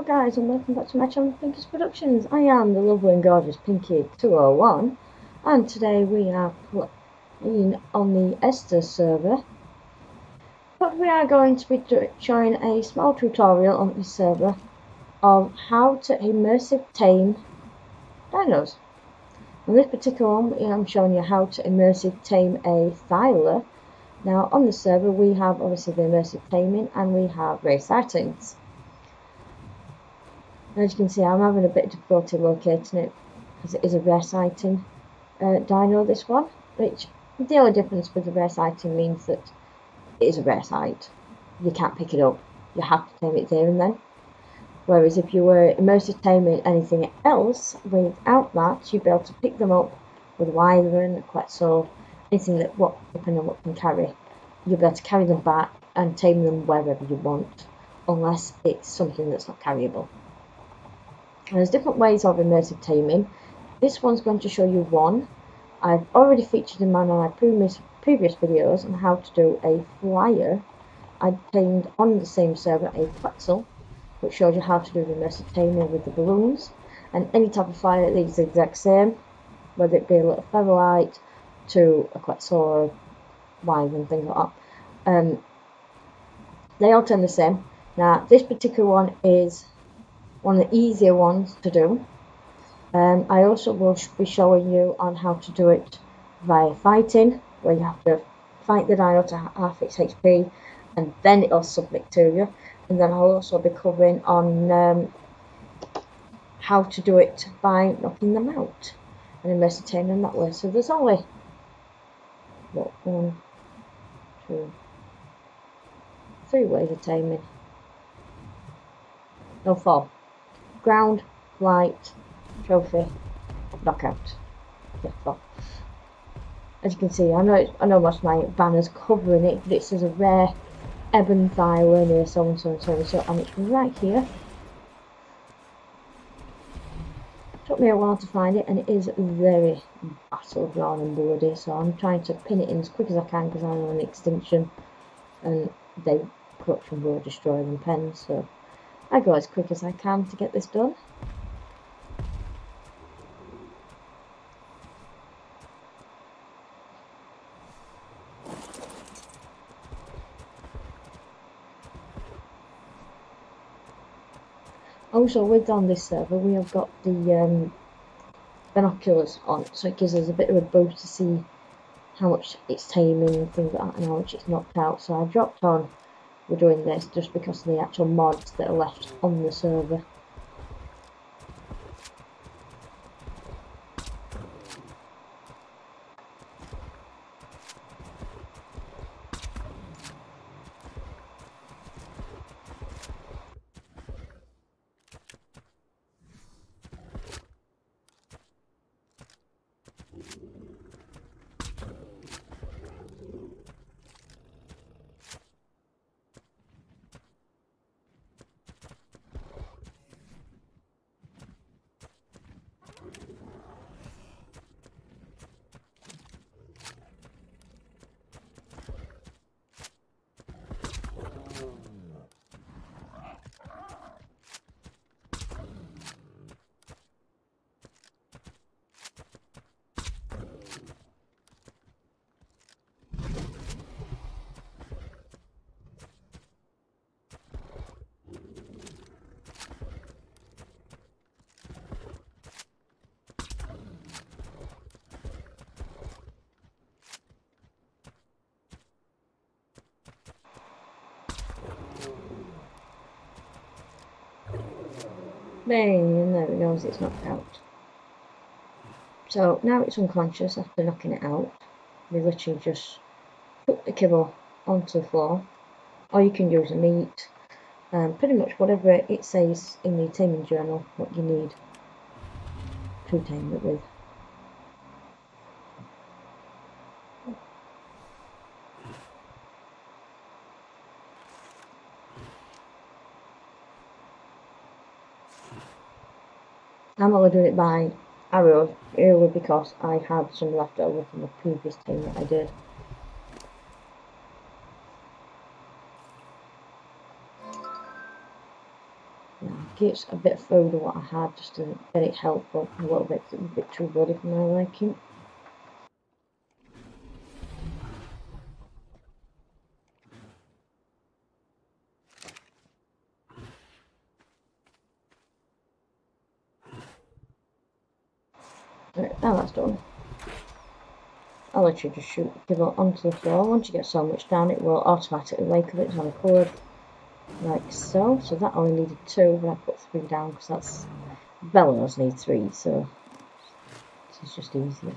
Hello guys and welcome back to my channel Pinky's Productions. I am the lovely and gorgeous Pinky201 and today we are playing on the Aesir server. But we are going to be showing a small tutorial on this server of how to immersive tame dinos. On this particular one I'm showing you how to immersive tame a Thyla. Now on the server we have obviously the immersive taming and we have rare sightings. As you can see, I'm having a bit of difficulty locating it because it is a rare sighting uh, dino, this one, which the only difference with the rare sighting means that it is a rare sight. You can't pick it up. You have to tame it there and then. Whereas if you were immersive taming anything else, without that, you'd be able to pick them up with a wyvern, a quetzal, anything that what depending what can carry. You'll be able to carry them back and tame them wherever you want, unless it's something that's not carryable. There's different ways of immersive taming. This one's going to show you one. I've already featured in one of my previous, previous videos on how to do a flyer. I tamed on the same server a Quetzal, which shows you how to do the immersive taming with the balloons. And any type of flyer is the exact same, whether it be a little featherlight to a Quetzal or wine and things like that. Um, they all turn the same. Now, this particular one is one of the easier ones to do. Um, I also will be showing you on how to do it via fighting, where you have to fight the dino to half its HP, and then it'll submit to you. And then I'll also be covering on um, how to do it by knocking them out and immersive them that way. So there's only what one, two, three ways of taming. No four ground, light, trophy, knockout. Yeah, well. As you can see, I know I know most of my banners covering it, but it says a rare ebon thyla near so and so and so and so, and it's right here. Took me a while to find it, and it is very battle drawn and bloody, so I'm trying to pin it in as quick as I can because I'm on extinction, and they corruption will destroy them pens, so I go as quick as I can to get this done. Also, with on this server, we have got the um, binoculars on, so it gives us a bit of a boost to see how much it's taming and things like that, and how much it's knocked out. So I dropped on we're doing this just because of the actual mods that are left on the server. Bang, there it goes, it's knocked out. So now it's unconscious after knocking it out. We literally just put the kibble onto the floor, or you can use a meat, um, pretty much whatever it says in the taming journal, what you need to tame it with. I'm only doing it by arrow purely because I had some left over from the previous team that I did. it's a bit of what I had just to get it helpful a little bit, it a bit too bloody for my liking. Right, now that's done. I'll let you just shoot, give it onto the floor. Once you get so much down, it will automatically wake up its own accord, like so. So that only needed two, but I put three down because that's Bellows need three, so it's just easier.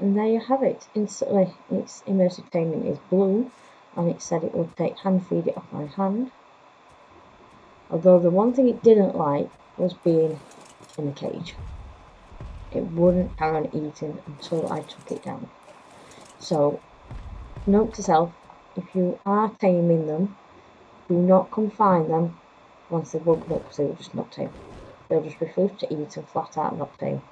And there you have it. Instantly, uh, its immersive taming is blue, and it said it would take hand feed it off my hand. Although the one thing it didn't like was being in the cage it wouldn't on eating until I took it down. So, note to self, if you are taming them, do not confine them once they've woken up because they will just not tame. They'll just refuse to eat and flat out not tame.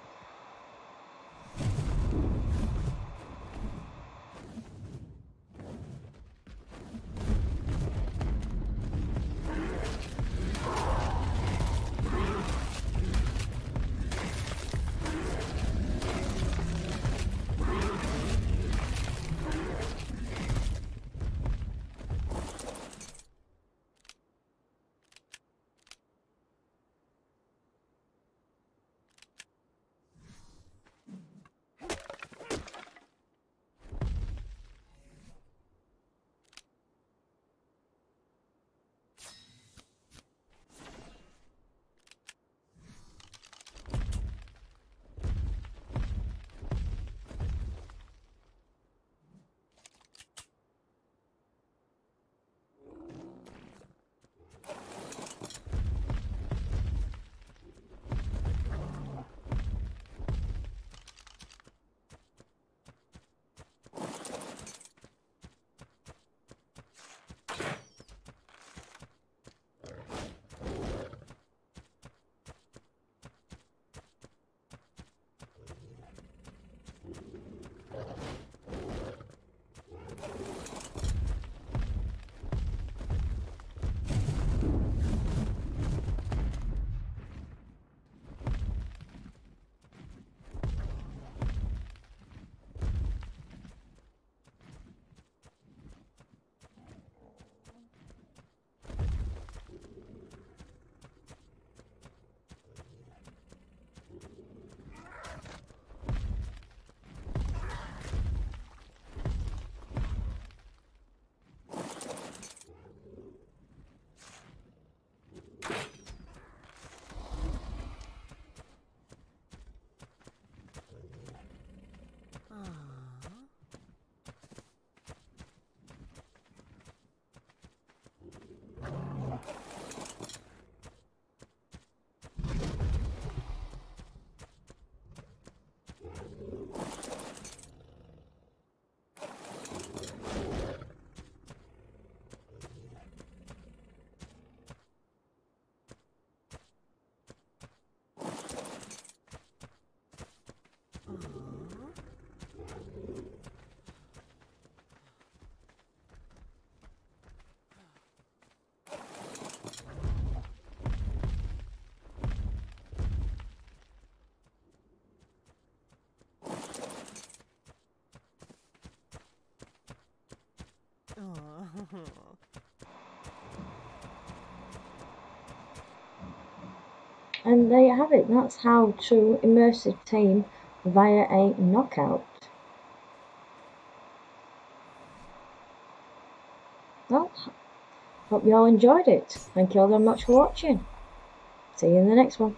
Hmm. And there you have it. That's how to immersive team via a knockout. Well, hope you all enjoyed it. Thank you all very much for watching. See you in the next one.